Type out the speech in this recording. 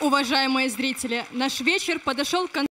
Уважаемые зрители, наш вечер подошел к концу.